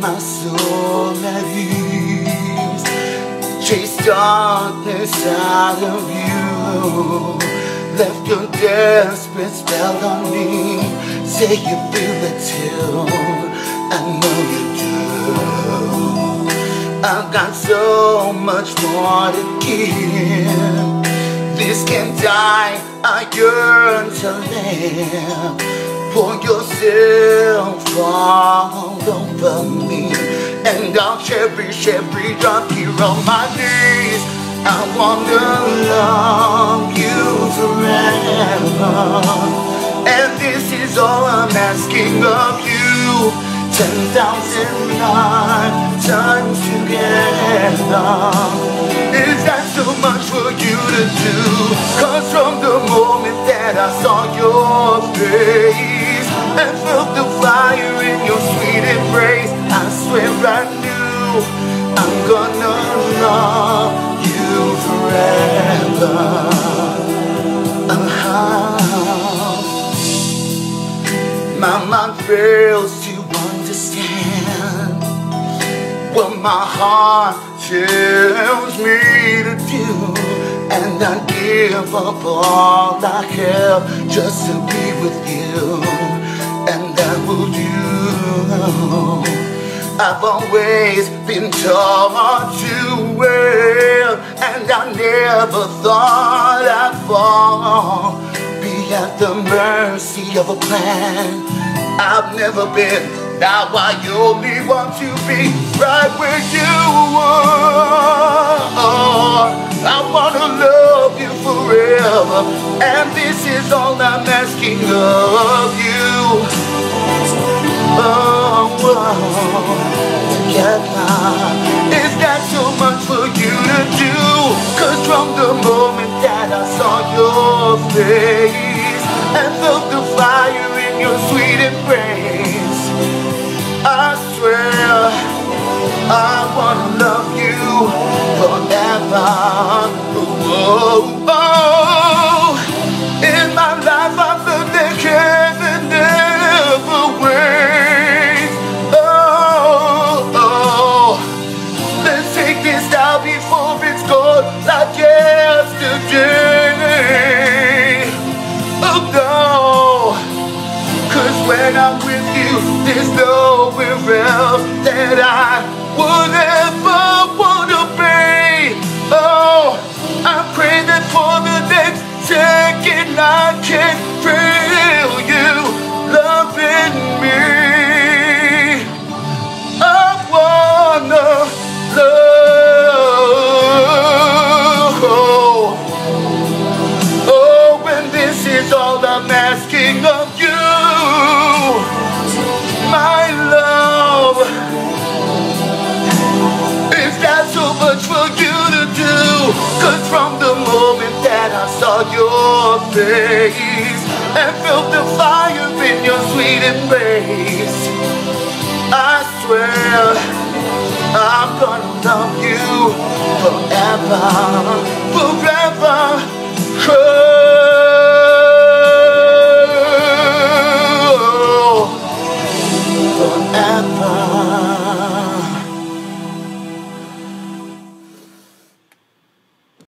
my soul at ease. Chase darkness out of you. Left your desperate spell on me. Say you feel it too. I know you do. I've got so much more to give. This can die. I yearn to live. Pour yourself all over me And I'll cherish every drop here on my knees I wanna love you forever And this is all I'm asking of you Ten thousand lifetimes together Is that so much for you to do? Cause from the moment that I saw your face and felt the fire in your sweet embrace. I swear I knew I'm gonna love you My mind fails to understand what my heart tells me to do. And I give up all I have just to be with you and I will do. I've always been taught to I never thought I'd fall. Be at the mercy of a plan. I've never been, now I only want to be right where you are. I wanna love you forever, and this is all I'm asking of you oh, the moment that I saw your face. And felt the there's nowhere else that I would ever face And felt the fire in your sweet embrace. I swear I'm gonna love you forever, forever